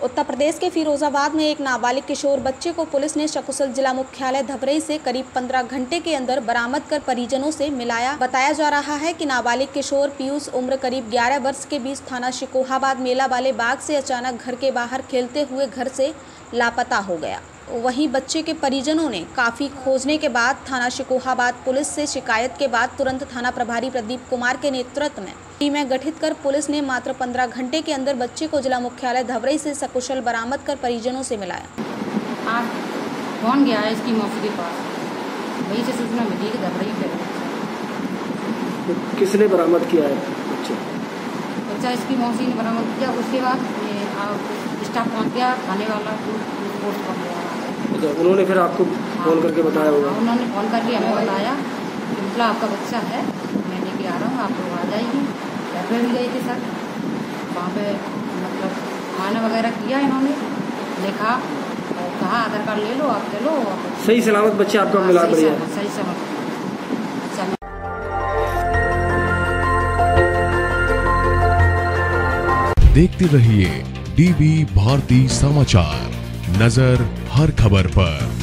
प्रदेश के फिरोजाबाद में एक नाबालिग किशोर बच्चे को पुलिस ने सकुशल जिला मुख्यालय धबरई से करीब 15 घंटे के अंदर बरामद कर परिजनों से मिलाया। बताया जा रहा है कि नाबालिग किशोर पीयूष उम्र करीब 11 वर्ष के बीच थाना शिकोहाबाद मेला वाले बाग से अचानक घर के बाहर खेलते हुए घर से लापता हो गया। वहीं बच्चे के परिजनों ने काफ़ी खोजने के बाद थाना शिकोहाबाद पुलिस से शिकायत के बाद तुरंत थाना प्रभारी प्रदीप कुमार के नेतृत्व में टीमें गठित कर पुलिस ने मात्र 15 घंटे के अंदर बच्चे को जिला मुख्यालय धबरई से सकुशल बरामद कर परिजनों से मिलाया। कौन गया है इसकी मौसी के पास? वही से सूचना मिली कि धबरई पे तो किसने बरामद किया है बच्चे? बच्चा इसकी मौसी ने बरामद किया उसके बाद स्टाफ पहुँच गया खाने वाला पोस्ट पहुँच गया। अच्छा उन्होंने फिर आपको फ़ोन करके बताया होगा। हाँ, उन्होंने फ़ोन करके हमें बताया कि मतलब आपका बच्चा है मैं लेके आ रहा हूँ आप लोग आ जाइए। घर पे भी गए थे सर। वहाँ पे मतलब खाना वगैरह किया इन्होंने लिखा और कहा आधार कार्ड ले लो आप चलो और सही सलामत बच्चे आपका मिला सही बढ़िया। सलामत- सही समझ देखते रहिए डीवी भारती समाचार। नज़र हर खबर पर।